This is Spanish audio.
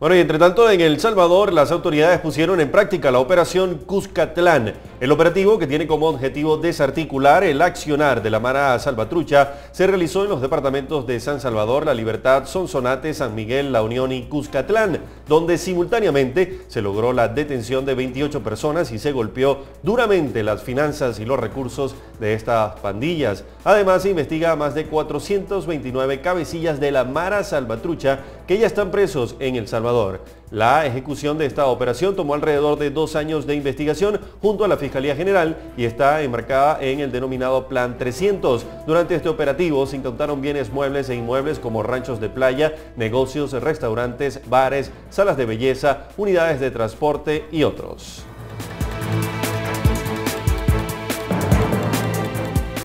Bueno, y entre tanto, en El Salvador, las autoridades pusieron en práctica la operación Cuscatlán, el operativo que tiene como objetivo desarticular el accionar de la Mara Salvatrucha se realizó en los departamentos de San Salvador, La Libertad, Sonsonate, San Miguel, La Unión y Cuscatlán, donde simultáneamente se logró la detención de 28 personas y se golpeó duramente las finanzas y los recursos de estas pandillas. Además, se investiga a más de 429 cabecillas de la Mara Salvatrucha que ya están presos en El Salvador la ejecución de esta operación tomó alrededor de dos años de investigación junto a la Fiscalía General y está enmarcada en el denominado Plan 300. Durante este operativo se incautaron bienes muebles e inmuebles como ranchos de playa, negocios, restaurantes, bares, salas de belleza, unidades de transporte y otros.